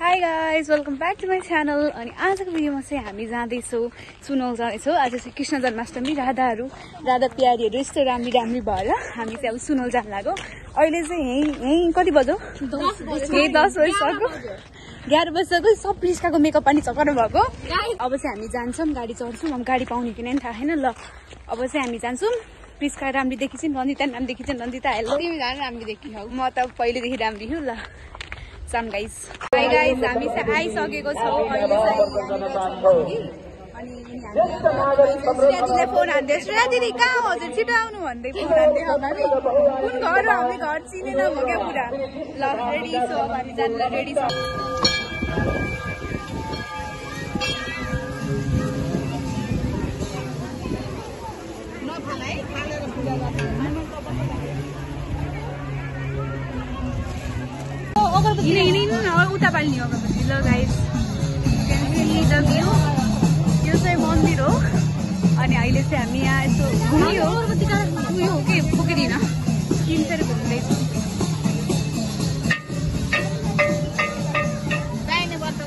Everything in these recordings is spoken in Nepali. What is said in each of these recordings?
Hi guys welcome back to my channel अनि आजको भिडियोमा चाहिँ हामी जाँदैछौँ सुनौल जाँदैछौँ। आज चाहिँ कृष्ण जन्माष्टमी राधाहरू राधा प्यारीहरू यस्तो राम्री राम्री भएर हामी चाहिँ अब सुनौल जान लाग्यो अहिले चाहिँ यहीँ यहीँ कति बज्यो? यही दस बजिसक्यो। एघार बजिसक्यो सब रिस्काको मेकअप पनि चक्कर भएको। अब चाहिँ हामी जान्छौँ गाडी चढ्छौँ। अब गाडी पाउने कि नै थाहा छैन ल। अब चाहिँ हामी जान्छौँ। प्रिस्का राम्री देखिन्छन् रन्जिता पनि राम्री देखिन्छन्। रन्जिता हेलो राम्रो देखिन्छौ म त पहिलेदेखि राम्री हो ल। साम गाइस गाइस हामी चाहिँ आइसकेको छौँ। अनि हामी फोन हान्दै श्रेया दिदी कहाँ हजुर? छिटो आउनु भन्दै फोन हान्दै अगाडि कुन घर हो? हामी घर चिनेन। भयो क्या पुरा? ल रेडी छ हामी जानुलाई रेडी छ। हिँड हिँड हिँड्नु न उता पालि नि अगरबत्ती। ल गाइस द भ्यू। यो चाहिँ मन्दिर हो। अनि अहिले चाहिँ हामी यहाँ यसो घुमियो उयो हो कि? सय रुपियाँ घुम्दैछु दाहिने बत्त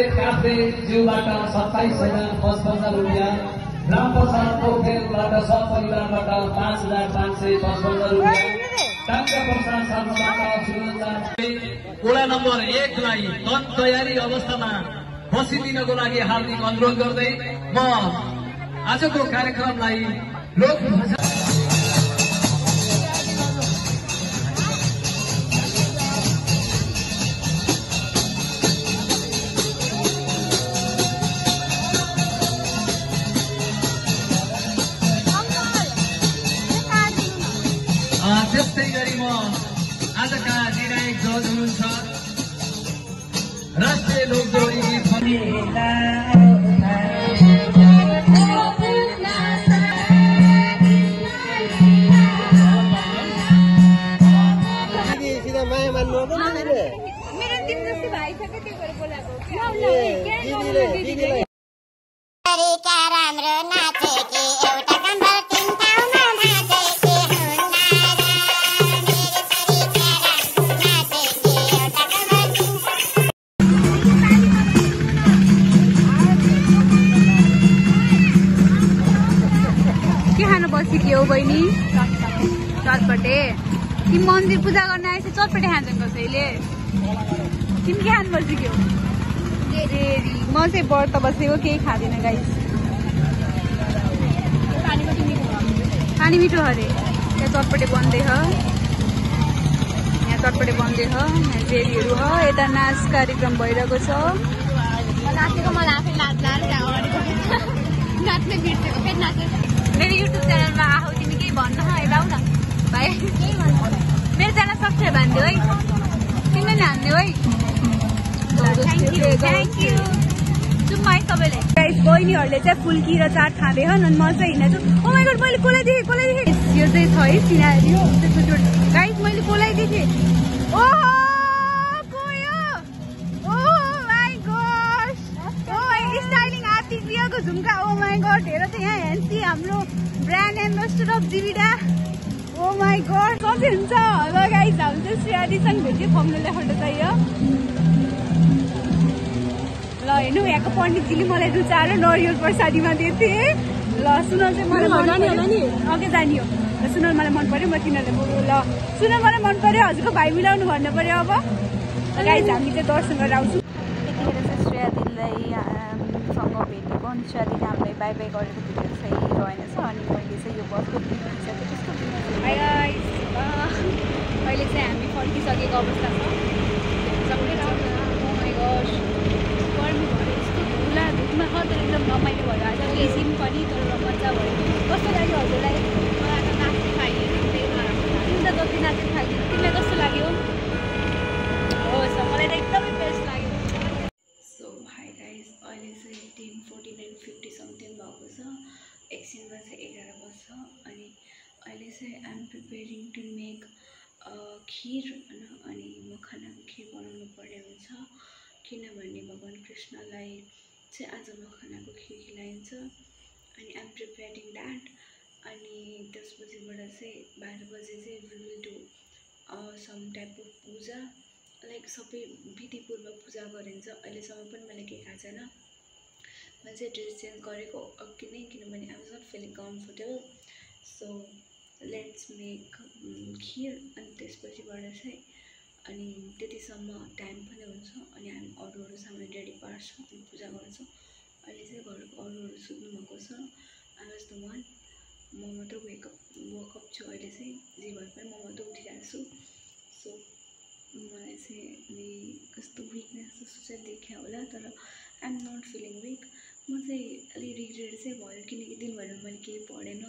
जयदेव काफ्रे ज्यूबाट सत्ताइस हजार पचपन्न रुपियाँ रामप्रसाद पोखरेलबाट सपरिवारबाट पाँच हजार पाँच सय पचपन्न रुपियाँ टाङ्का प्रसाद शर्माबाट सुरक्षा वडा नम्बर एकलाई तन तयारी अवस्थामा बसिदिनको लागि हार्दिक अनुरोध गर्दै म आजको कार्यक्रमलाई लोक भाषा George Munsat. बहिनी। चटपटे। तिमी मन्दिर पूजा गर्न आएछ चटपटे खान्छन् कसैले तिमी के खानु रेडी म चाहिँ व्रत बसेको केही खाँदिनँ गाइस पानी मिठो अरे यहाँ चटपटे बन्दै छ यहाँ चटपटे बन्दै छ यहाँ जेरीहरू छ यता नाच कार्यक्रम भइरहेको छ। नाचेको मलाई आफै लाज नाच्ने बिर्सेको। फेरि नाचे मेरो युट्युब च्यानलमा तिमी। केही भन्न यता न भाइ मेरो च्यानल सब्सक्राइब हानिदियो है तिमीले नि हानिदियो है थ्याङ्क यू जाउँ है बहिनीहरूले चाहिँ फुल्की र चाट खाँदैछन् अनि म चाहिँ हिँडेको छु गड मैले कसलाई देखेँ कसलाई देखेँ। यो चाहिँ छ है सिनारी गाइस मैले कसलाई देखेँ। ओ झुम्का। ओ माई गड हेर त यहाँ हेन्सी हाम्रो ब्रान्ड एम्बेसडर अफ जिबिडा ओ माई गड कति हुन्छ. ल गाइस हामी चाहिँ श्रेयादीसँग भेट्यो फम्नुलाई फोटो चाहियो ल हेर्नु यहाँको पण्डितजीले मलाई रुचाएर नरिवल प्रसादीमा दिएको थिएँ ल सुनल चाहिँ मलाई मन पर्यो। अघि जाने हो ल सुनल मलाई मन पर्यो म तिनीहरूले ल सुनल मलाई मन पर्यो। हजुरको भाइ मिलाउनु भन्नु पर्यो अब। गाइज हामी चाहिँ दर्शन गरेर आउँछौँ। त्यतिखेर चाहिँ श्रेया दिदीलाई सँग भेटेको अनि श्रेया दिदीले हामीलाई बाई बाई गरेको भिडियो चाहिँ रहेनछ अनि मैले चाहिँ यो बसको भिडियो चाहिँ त्यस्तो अहिले चाहिँ हामी फर्किसकेको अवस्था छ गर्मी भयो यस्तो धुला धुपमा तर एकदम रमाइलो भयो आज किसिम पनि तर मजा भयो कस्तो लाग्यो हजुरलाई मलाई त नाच्ने खाइएन त्यही नराम्रो लाग्यो तिमी त जति नाचेर खाइदियो तिमीलाई कस्तो लाग्यो हो मलाई त एकदमै लाग्यो सो भाइ गाइस अहिले चाहिँ ten forty nine fifty something भएको छ। एकछिनमा चाहिँ एघार बज्छ अनि अहिले चाहिँ आइएम प्रिपेरिङ टु मेक खिर होइन अनि मखनाको खिर बनाउनु पर्ने हुन्छ। किनभने भगवान् कृष्णलाई चाहिँ आज मखनाको खिर खिलाइन्छ। अनि आइएम प्रिपेयरिङ द्याट अनि त्यसपछिबाट चाहिँ बाह्र बजे चाहिँ we will do some type of puja like सबै विधिपूर्वक पूजा गरिन्छ अहिलेसम्म पनि मैले केही थाहा छैन मैले चाहिँ ड्रेस चेन्ज गरेको अघि नै किनभने I was not feeling comfortable so let's make kheer अनि त्यसपछिबाट चाहिँ अनि त्यतिसम्म टाइम पनि हुन्छ अनि हामी अरू अरू सामान रेडी पार्छौँ अनि पूजा गर्छौँ अहिले चाहिँ घरको अरूहरू सुत्नुभएको छ आई वाज द वान म मात्र वेकअप वकअप छु अहिले चाहिँ जे भए पनि म मात्र उठिरहेको छु सो मलाई चाहिँ अनि कस्तो विकनेस जस्तो चाहिँ देखियो होला तर आइएम नट फिलिङ विक म चाहिँ अलिक रिग्रेट चाहिँ भयो किनकि दिनभरि मैले केही पढेन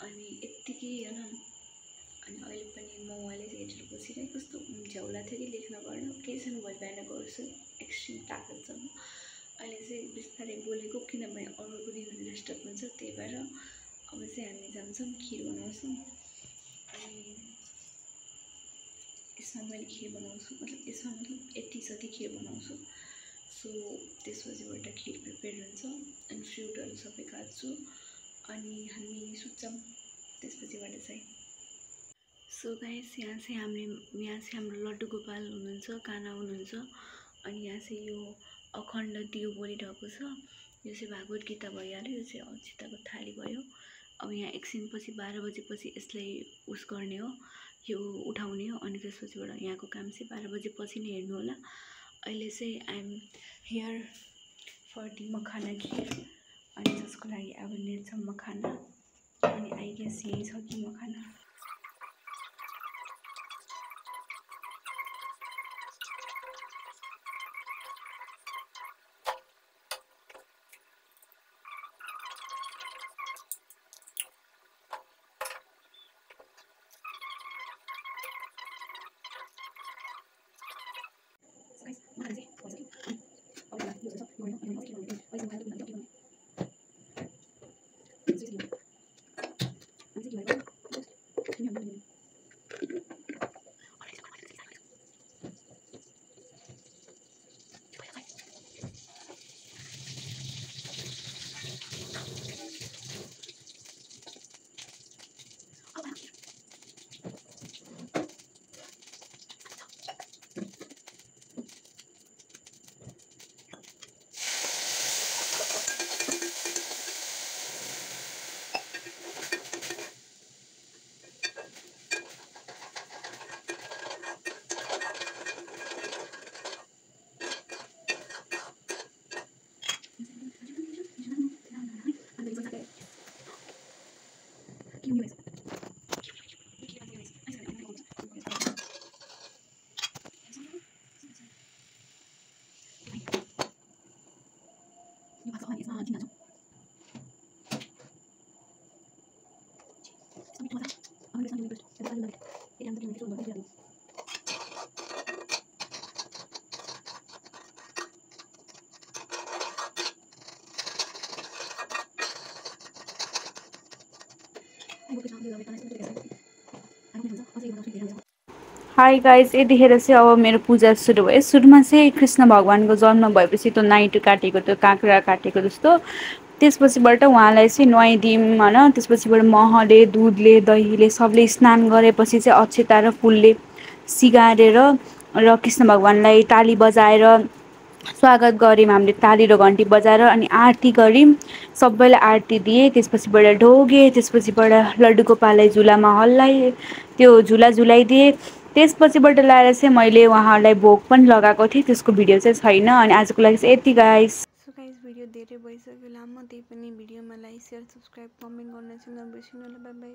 अनि यत्तिकै होइन अनि अहिले पनि म उहाँले चाहिँ हेरेर बसिरहेँ कस्तो झ्याउला थियो कि लेख्न गर्न केही छैन भोलि बिहान गर्छु एक्सट्रिम ताकत छ अहिले चाहिँ बिस्तारै बोलेको किनभने अरूको दिन डिस्टर्ब हुन्छ त्यही भएर अब चाहिँ हामी जान्छौँ खिर बनाउँछौँ अनि यसमा मैले खिर बनाउँछु मतलब यसमा मतलब यति जति खिर बनाउँछु सो त्यसपछिबाट खिर प्रिपेयर हुन्छ अनि फ्रुटहरू सबै काट्छु अनि हामी सुत्छौँ त्यसपछिबाट चाहिँ सो गाइस यहाँ चाहिँ हामीले यहाँ चाहिँ हाम्रो लड्डु गोपाल हुनुहुन्छ काना हुनुहुन्छ अनि यहाँ चाहिँ यो अखण्ड दियो बोलिरहेको छ यो चाहिँ भागवत गीता भइहाल्यो यो चाहिँ अचिताको थाली भयो अब यहाँ एकछिनपछि बाह्र बजेपछि यसलाई उस गर्ने हो यो उठाउने हो अनि त्यसपछिबाट यहाँको काम चाहिँ बाह्र बजेपछि नै हेर्नु होला। अहिले चाहिँ I'm here for the makhana kheer अनि जसको लागि अब निर्छ मखाना अनि आई गेस यही छ कि मखाना हाई गाइज यतिखेर चाहिँ अब मेरो पूजा सुरु भयो। सुरुमा चाहिँ कृष्ण भगवान्को जन्म भएपछि त्यो नाइटो काटेको त्यो काँक्रा काटेको जस्तो। त्यसपछिबाट उहाँलाई चाहिँ नुहाइदिउँ होइन त्यसपछिबाट महले दुधले दहीले सबले स्नान गरेपछि चाहिँ अक्षता र फुलले सिगारेर र कृष्ण भगवान्लाई ताली बजाएर स्वागत गऱ्यौँ। हामीले ताली र घन्टी बजाएर अनि आरती गऱ्यौँ। सबैलाई आरती दिएँ त्यसपछिबाट ढोगेँ त्यसपछिबाट लड्डु गोपाललाई झुलामा हल्लाएँ त्यो झुला झुलाइदिएँ। त्यसपछिबाट ल्याएर चाहिँ मैले उहाँहरूलाई भोग पनि लगाएको थिएँ त्यसको भिडियो चाहिँ छैन अनि आजको लागि चाहिँ यति गाइस भिडियो धेरै भइसक्यो लामो त्यही पनि भिडियोमा लाइक सेयर सब्सक्राइब कमेन्ट गर्न चाहिँ नबिर्सिनु होला बाई बाई